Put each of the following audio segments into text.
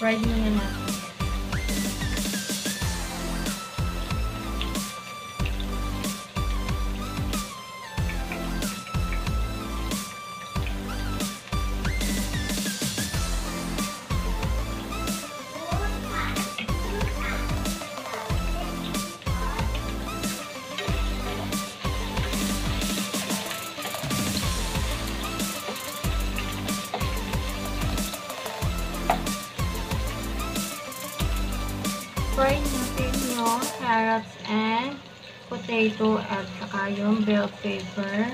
Ride na mouth. Carrots and potato at saka yung bell pepper.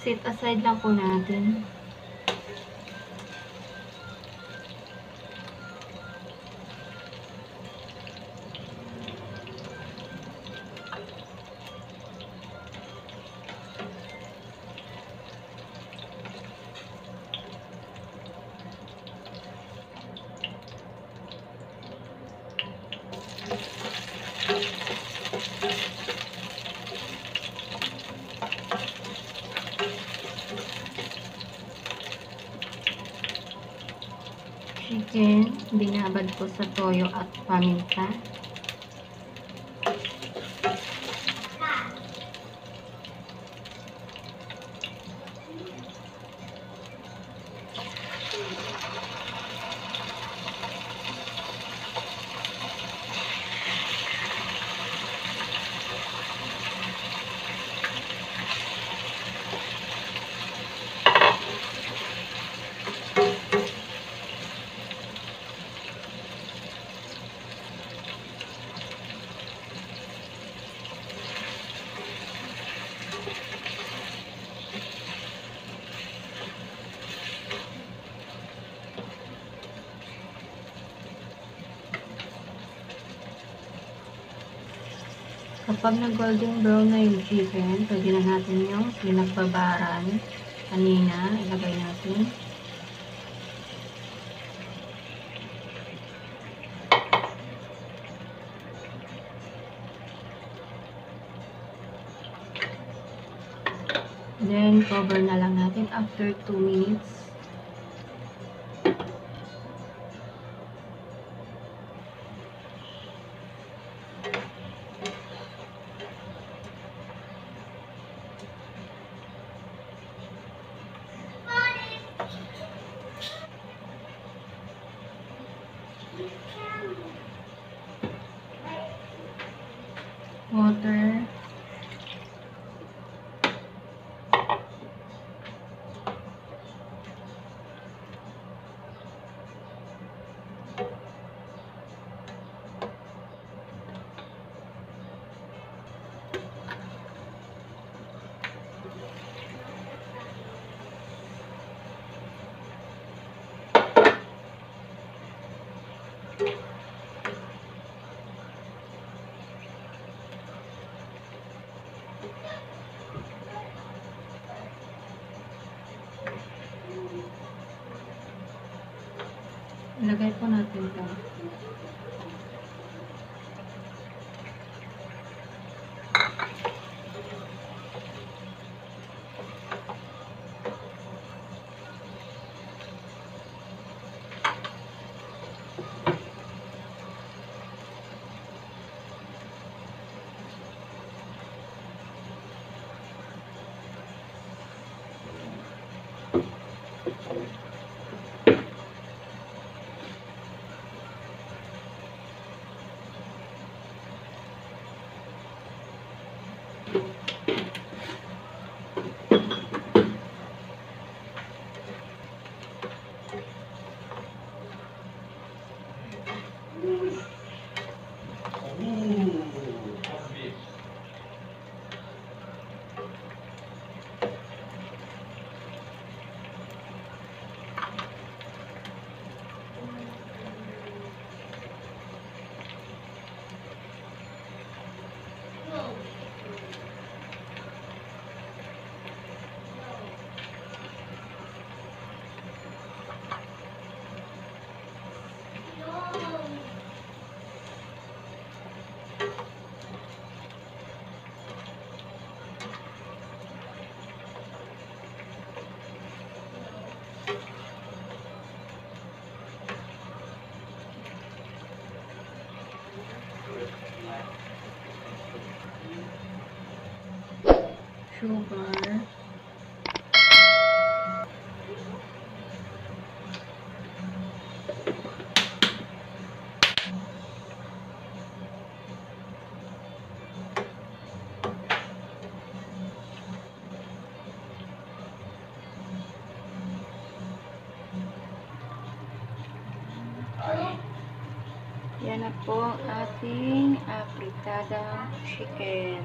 Set aside lang po natin. Chicken, binabad ko sa toyo at paminta. Kapag nag-golden brown na yung chicken, pwede na natin yung pinagbabaran kanina. Ilagay natin. Then, cover na lang natin after 2 minutes. Ilagay po natin ito. Thank you. Sugar. Yan na po ang ating apritadang chicken.